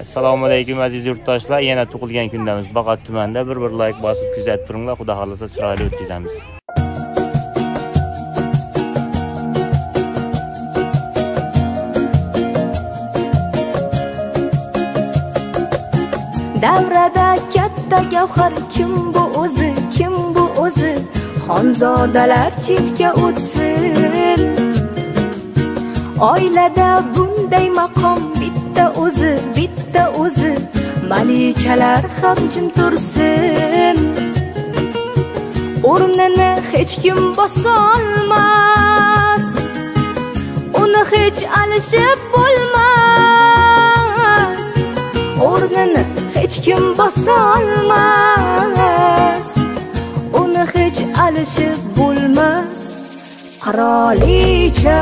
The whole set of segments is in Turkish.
assalomu alaykum aziz yurtdoshlar. Yana tug'ilgan kundamiz. Bag'at tumanida bir bir layk bosib kuzatib turinglar. Xudo xohlasa chiroyli o'tkazamiz. Davrada katta gavhar. Kim bu o'zi? Kim bu o'zi? Xonzodalar chetga o'tsin. Oilada bunday maqom bitta o'zi bitta o'zi. Malikalar ham jim tursin. O'rnini hech kim bosolmas uni hech alishib bo'lmas. O'rnini hech kim bosolmas uni hech alishib bo'lmas. Qirolicha.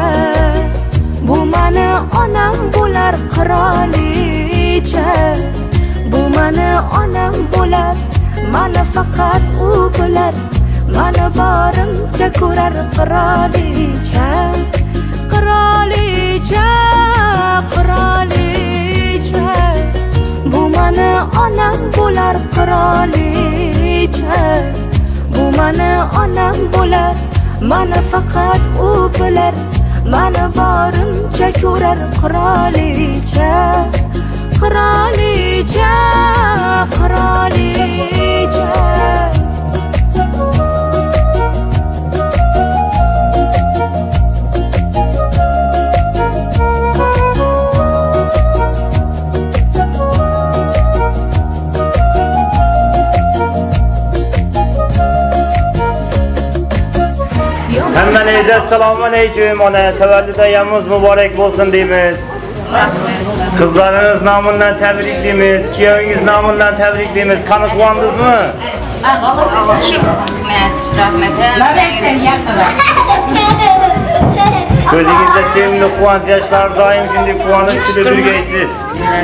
Bu mani onam bo'lar qirolicha. Bu mani onam bo'lar mani faqat u bilar. Mani borimcha ko'rar qirolicha. Qirolicha qirolicha. Bu mani onam bo'lar qirolicha. Bu mani onam bo'lar mani faqat u bilar. Mana borimcha ko'rar qirolicha qirolicha qirolicha. Hammangiz assalomu alaykum. Ona tavallud ayyomingiz muborak bo'lsin deymiz. Qizlarimiz nomidan tabriklaymiz, kuyovingiz nomidan tabriklaymiz. Qani quvandingizmi? Ko'zingizda sevimli quvonch yoshlar doim shunday quvonib kulib yurgaysiz.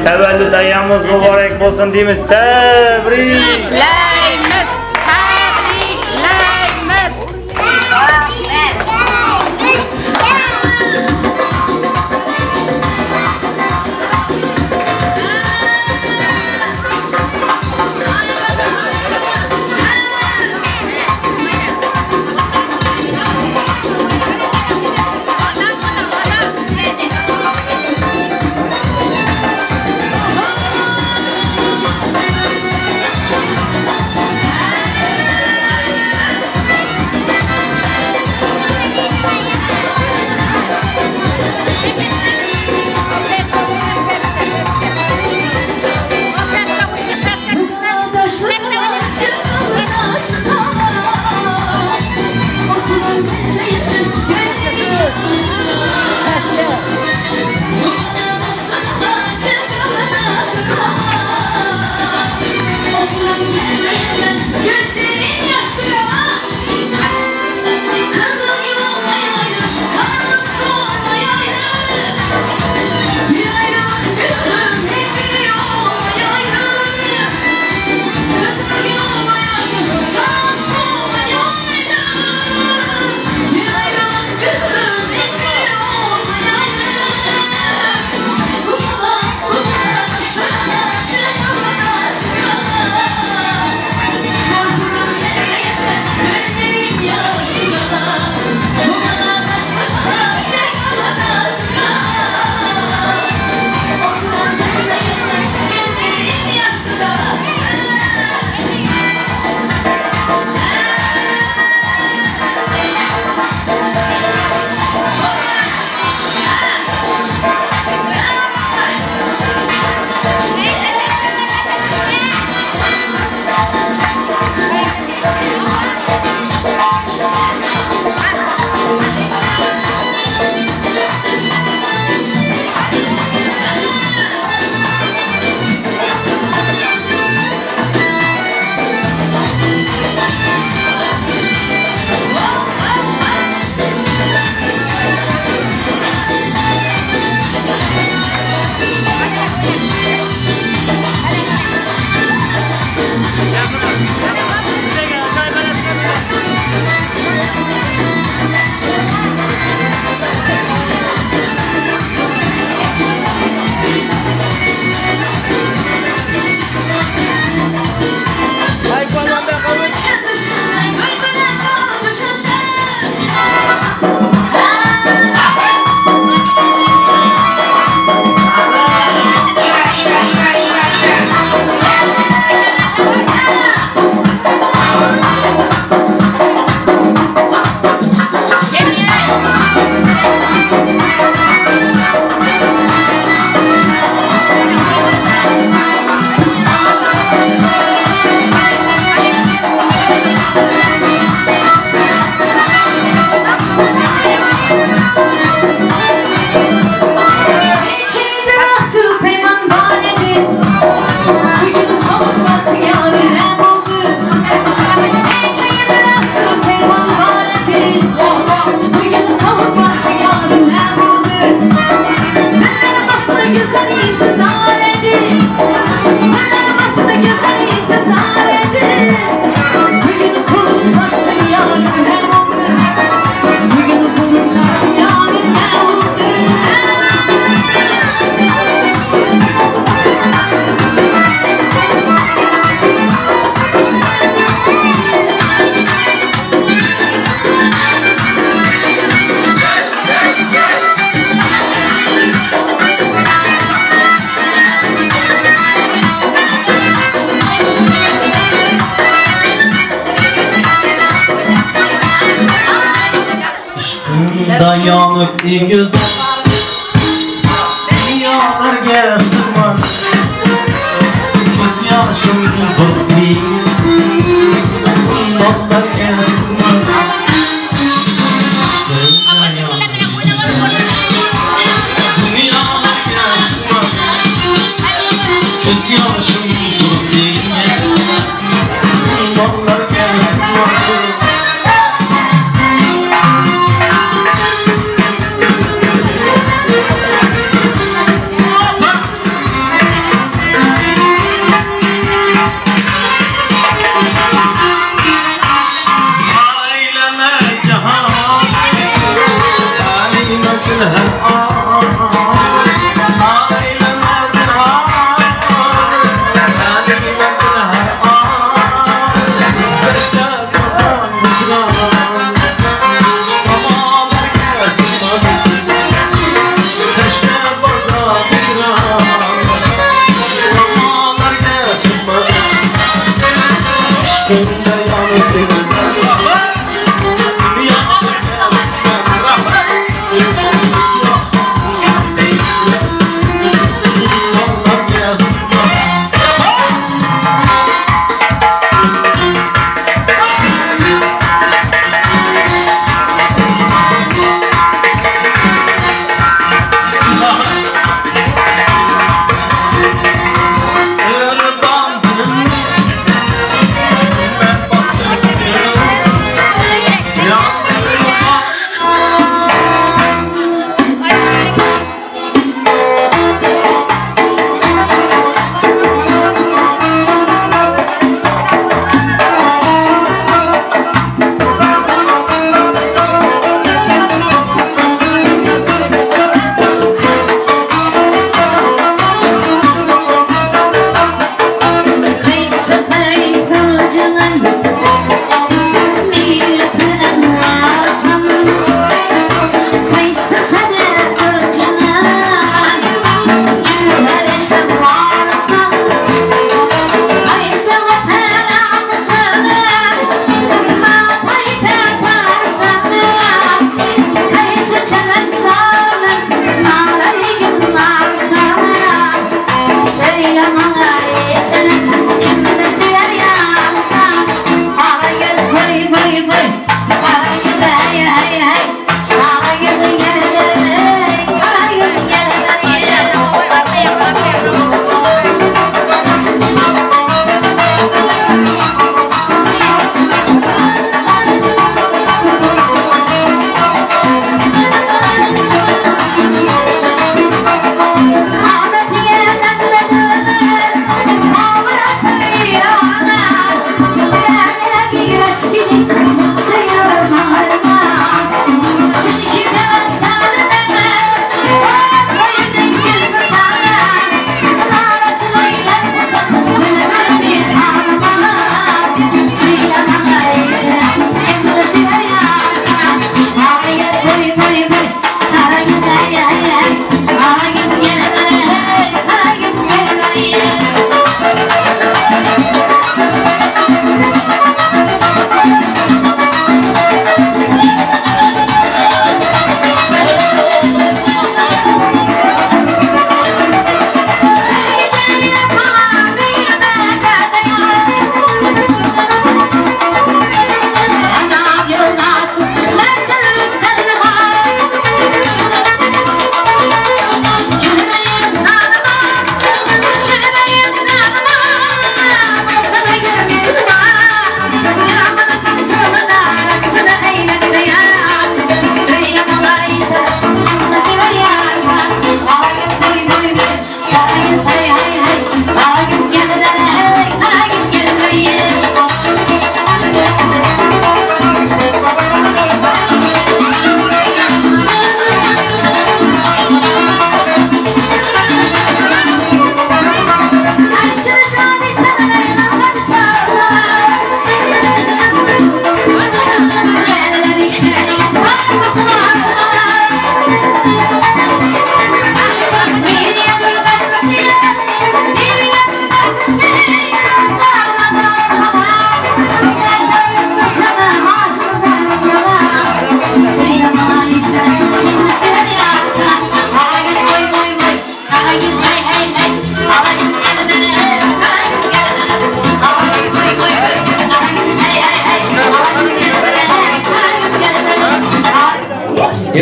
Tavallud ayyomingiz muborak bo'lsin deymiz. Tabrik! Tabriklaymiz! What figures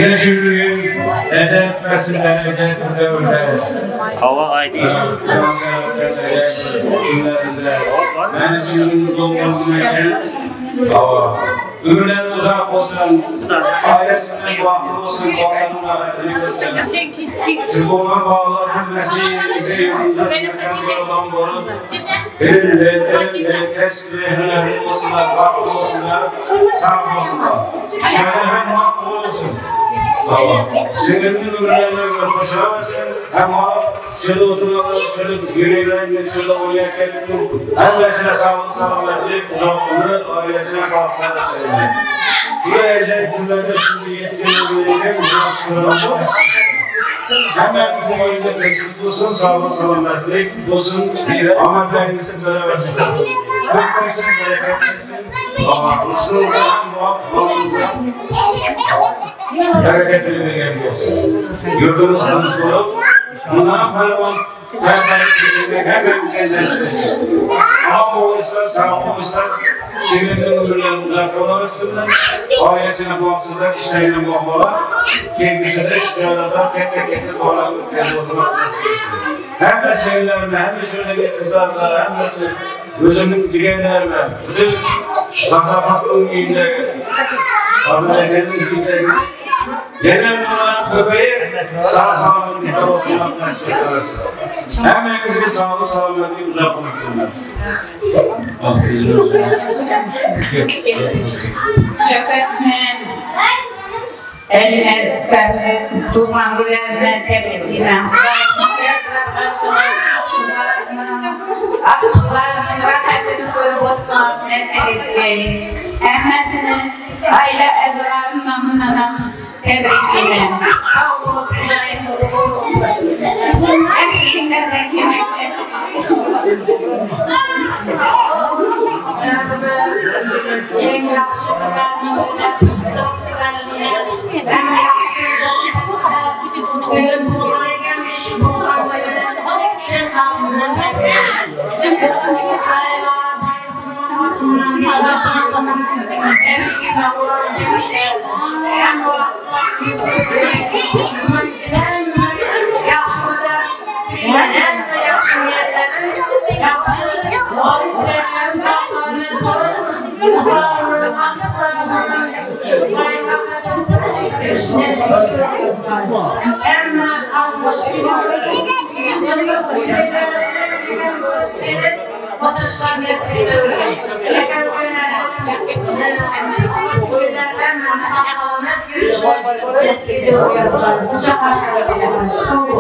Şu gün Ecep Mesile, Ecep Devle, Hava ay değil. Ben sizin doğumluğuna Hava. Ömürler uzak olsun, ailesine bağlı olsun, bağlarına rahmetli olsun. Sırbollar bağlar hemmesi bize yolunda mekanlar olan boru. Elinde, elinde, helal olsunlar, haklı olsunlar, sağ olsunlar. Şöyle hem haklı olsun. Tamam. Senin ömürlerine göre koşarsın ama şöyle oturalım, şöyle yüreğlerine şöyle oynarken Annesine sağlık selametlik, uzaklığı, ailesine kalkmadı. Şurada ercek günlerde şimdi yetkililerine uzaklığı Hemen bize önünde teşvik olsun, sağlık selametlik olsun, amellerinizi böyle versin. Hükmesin, bereket versin. Ama ısrarla muhakkak olunca hareketli bir genç olsun. Yurdumuzdan olup buna paravan hemen geçirmek hemen güzelleşmesin. Ama olursa sağ olursa senin ömürlerin uzak olamazsınlar. Ailesine bağımsızlar, işlerine muhafaza. Kendisine de şükürlerden tek tek dolanıp kendi oturmak nasip etsin. Hem de sevgilerine, hem de şöyle kızlarla, hem de gözümün dikenlerine, bütün kazapatlığın iyiliğine, Hazretlerinin iyiliğine, Genel olarak köpeği sağ salim okumak nasip ederse. Hepinizi sağlık selametli uzak bırakırlar. Şefkatmen eline verme, tuğman gülerine tebriklemem. Akıllarının rahatını korup oturmak nasip etmeyin. Emmesini aile evladım memnunum. and amen.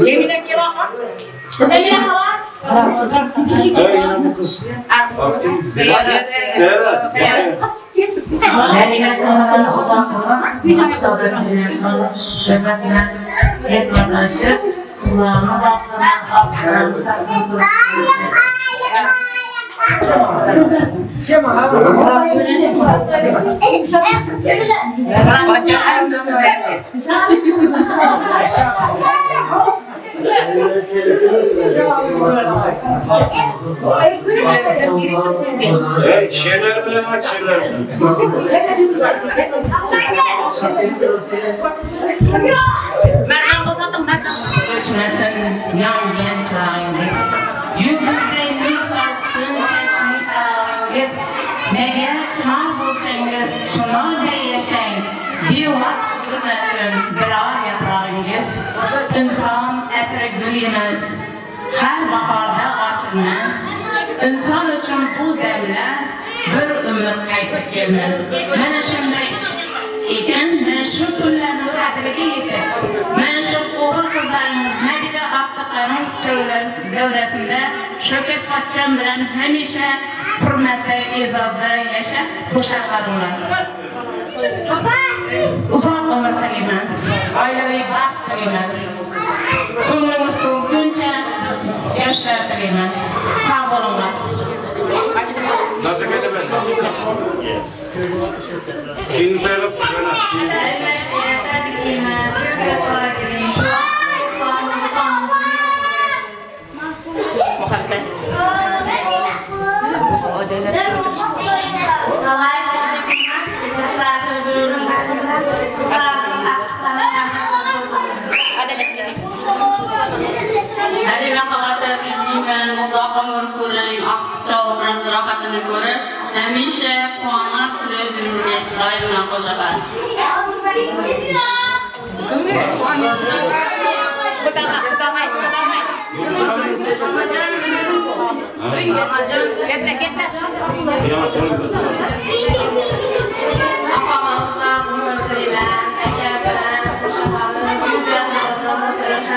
جميلة كراحة جميلة كراحة Sen yine bu kız. Baktım Zehra. Zehra. Kelimesine odaklanan maksadını şefkatle yakınlaşıp kızlarına Shelar में मत शेलर मैं नाम बोलता तो मैं कुछ ऐसा young man child you can stay next as soon as you are yes मैं यह चार बोल संगस चुनाव दे ये शेंग ये वाट सुनसन बड़ा etri har bahorda ochilmas inson uchun bu damlar bir umr qaytib kelmas. Mana shunday ekan mana shu kunlarni qadriga yetib. Mana shu o'g'il qizlarimiz nabira abduqamiz chovlar davrasida shavkat pochcham bilan hamisha hurmatda e'zozda yashab qo'shaqaringlar uzoq umr tilayman. Oilaviy baxt tilayman. Yoshlar tilayman sog' bo'linglar Nasıl gelemez? Kim taraf bana? hari қалата білмеймін ұзақ өмір көрейін ақ құтжалып біраз рахатын көріп дәмеше қуанып күле беруге сыдаймын ақожаға Ya,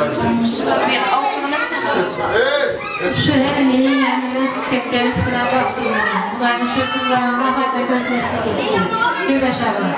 karşı. Ne, olsun emasmi? Shu mening yangi katta sizlar baxtliman. Xudoyim shu qizlarni rohatda ko'rsatsin. Ko'p yashasin.